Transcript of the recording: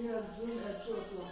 Нет, отчет.